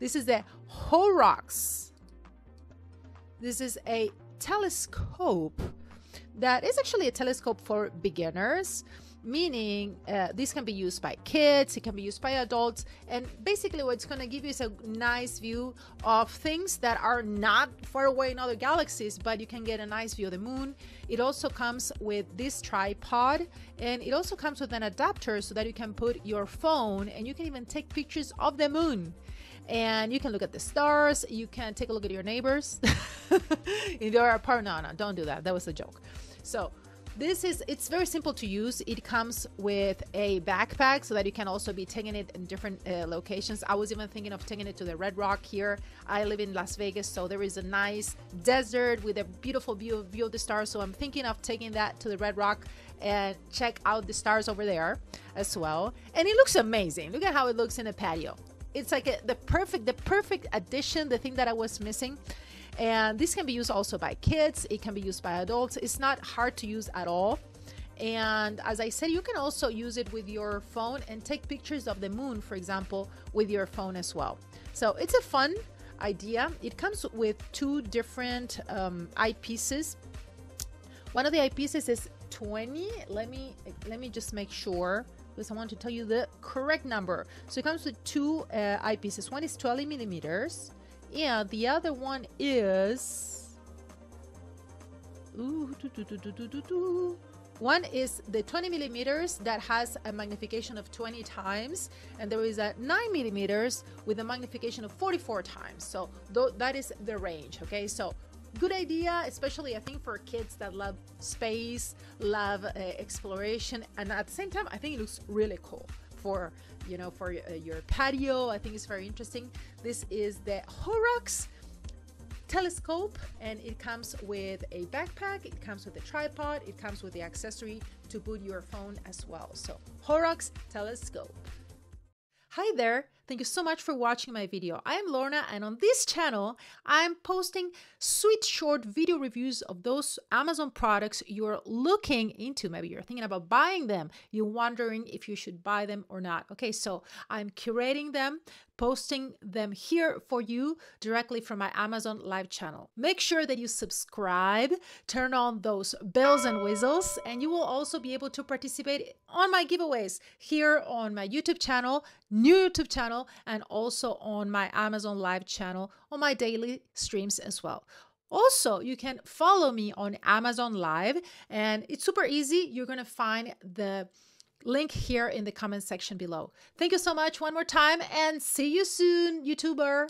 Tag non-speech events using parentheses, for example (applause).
This is a HOROX. This is a telescope that is actually a telescope for beginners meaning uh, this can be used by kids it can be used by adults and basically what it's going to give you is a nice view of things that are not far away in other galaxies but you can get a nice view of the moon. It also comes with this tripod and it also comes with an adapter so that you can put your phone and you can even take pictures of the moon. And you can look at the stars you can take a look at your neighbors (laughs) in your apartment. No no don't do that. That was a joke. So this is it's very simple to use. It comes with a backpack so that you can also be taking it in different uh, locations. I was even thinking of taking it to the red rock here. I live in las vegas so there is a nice desert with a beautiful view, view of the stars. So i'm thinking of taking that to the red rock and check out the stars over there as well. And it looks amazing. Look at how it looks in a patio. It's like a, the perfect the perfect addition the thing that i was missing and this can be used also by kids, it can be used by adults. It's not hard to use at all. And as I said, you can also use it with your phone and take pictures of the moon, for example, with your phone as well. So it's a fun idea. It comes with two different um, eyepieces. One of the eyepieces is 20. Let me let me just make sure because I want to tell you the correct number. So it comes with two uh, eyepieces. One is 20 millimeters yeah, the other one is. Ooh, one is the 20 millimeters that has a magnification of 20 times, and there is a 9 millimeters with a magnification of 44 times. So th- that is the range. Okay, so good idea, especially I think for kids that love space, love uh, exploration, and at the same time, I think it looks really cool for you know for uh, your patio. I think it's very interesting. This is the HOROX telescope and it comes with a backpack it comes with a tripod it comes with the accessory to put your phone as well. So HOROX telescope. Hi there Thank you so much for watching my video. I am Lorna and on this channel, I'm posting sweet short video reviews of those Amazon products you're looking into. Maybe you're thinking about buying them. You're wondering if you should buy them or not. Okay, so I'm curating them posting them here for you directly from my Amazon live channel. Make sure that you subscribe, turn on those bells and whistles, and you will also be able to participate on my giveaways here on my YouTube channel, new YouTube channel, and also on my Amazon live channel on my daily streams as well. Also, you can follow me on Amazon Live, and it's super easy. You're going to find the link here in the comment section below. Thank you so much one more time and see you soon, YouTuber.